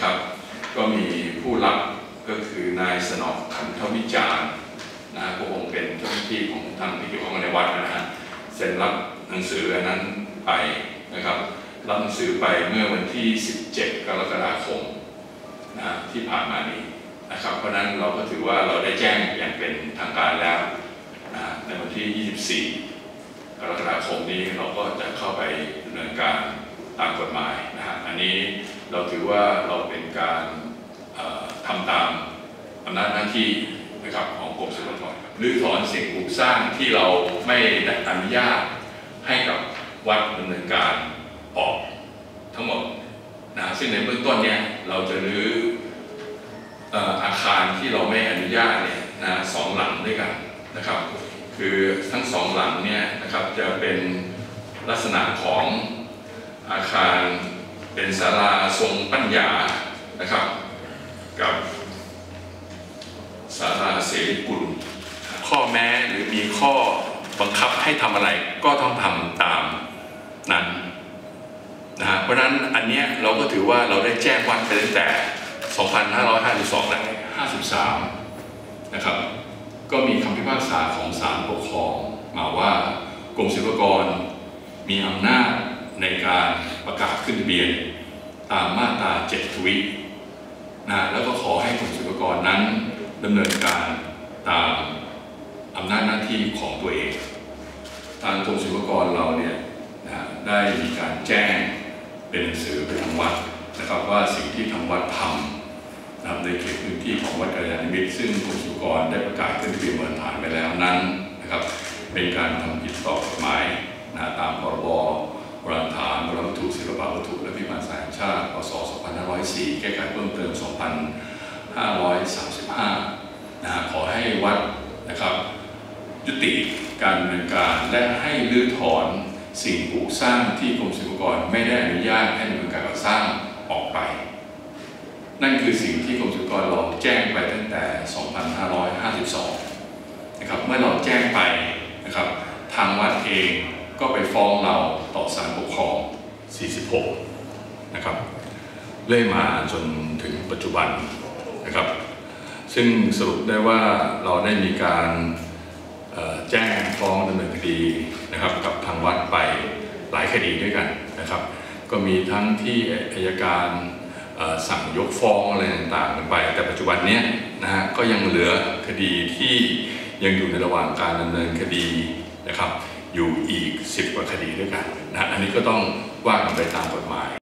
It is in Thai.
นะครับ ก็มีผู้รับก็คือนายสนองขันธวิจารณ์นะฮะก็คงเป็นเจ้าหน้าที่ของทางที่เกี่ยวข้องในวัดนะฮะเซ็นรับหนังสืออันนั้นไปนะครับ รับหนังสือไปเมื่อวันที่ 17 กรกฎาคมนะที่ผ่านมานี้นะครับ เพราะนั้นเราก็ถือว่าเราได้แจ้งอย่างเป็นทางการแล้วนะในวันที่ 24 กรกฎาคมนี้เราก็จะเข้าไปดำเนินการตามกฎหมาย เราถือว่าเราเป็นการเอ่อทำตามอำนาจหน้าที่นะครับของกรมศิลปากรหรือถอนสิ่งปลูกสร้างที่เราไม่ได้อนุญาตให้กับวัดดำเนินการออกทั้งหมดนะซึ่งในเบื้องต้นเนี่ยเราจะรื้อเอ่ออาคารที่เราไม่อนุญาตเนี่ยนะสองหลังด้วยกันนะครับ คือทั้งสองหลังเนี่ยนะครับจะเป็นลักษณะของอาคาร เป็นศาลาทรงปัญญานะครับ กับศาลาเสรีกุลข้อแม้หรือมีข้อบังคับให้ทำอะไรก็ต้องทำตามนั้นนะฮะเพราะนั้นอันเนี้ยเราก็ถือว่าเราได้แจ้งวัดไปตั้งแต่ 2552 และ53 นะครับ ก็มีคำพิพากษาของศาลปกครอง มาว่ากรมศิลปากรมีอำนาจ ในการประกาศขึ้นทะเบียนตามมาตรา7ทวินะแล้วก็ขอให้กรมศิลปากรนั้นดำเนินการตามอำนาจหน้าที่ของตัวเอง ทางกรมศิลปากรเราเนี่ยนะได้มีการแจ้งเป็นหนังสือไปทางวัดนะครับว่าสิ่งที่ทางวัดทำนะในเขตพื้นที่ของวัดกัลยาณมิตรซึ่งกรมศุลกรได้ประกาศขึ้นทะเบียนมาตรฐานไปแล้วนั้นนะครับเป็นการทำผิดต่อกฎหมายนะตามพรบร บราณวัตถุศิลปวัตถุและพิมพ์สายชาติพศ2504 แก้ไขเพิ่มเติม 2535 นะขอให้วัดนะครับยุติการดำเนินการและให้รื้อถอนสิ่งปลูกสร้างที่กรมศิลปากรไม่ได้อนุญาตให้ดำเนินการก่อสร้างออกไป นั่นคือสิ่งที่กรมศิลปากรเราแจ้งไปตั้งแต่ 2552 นะครับ เมื่อเราแจ้งไปนะครับ ทางวัดเองก็ไปฟ้องเราต่อศาลปกครอง 46 นะครับเรื่อยมาจนถึงปัจจุบันนะครับ ซึ่งสรุปได้ว่าเราได้มีการแจ้งฟ้องดำเนินคดีนะครับกับทางวัดไปหลายคดีด้วยกันนะครับ ก็มีทั้งที่อายการสั่งยกฟ้องอะไรต่างๆกันไป แต่ปัจจุบันนี้นะฮะก็ยังเหลือคดีที่ยังอยู่ในระหว่างการดำเนินคดีนะครับ อยู่อีก 10 กว่าคดีด้วยกันนะอันนี้ก็ต้องว่ากันไปตามกฎหมาย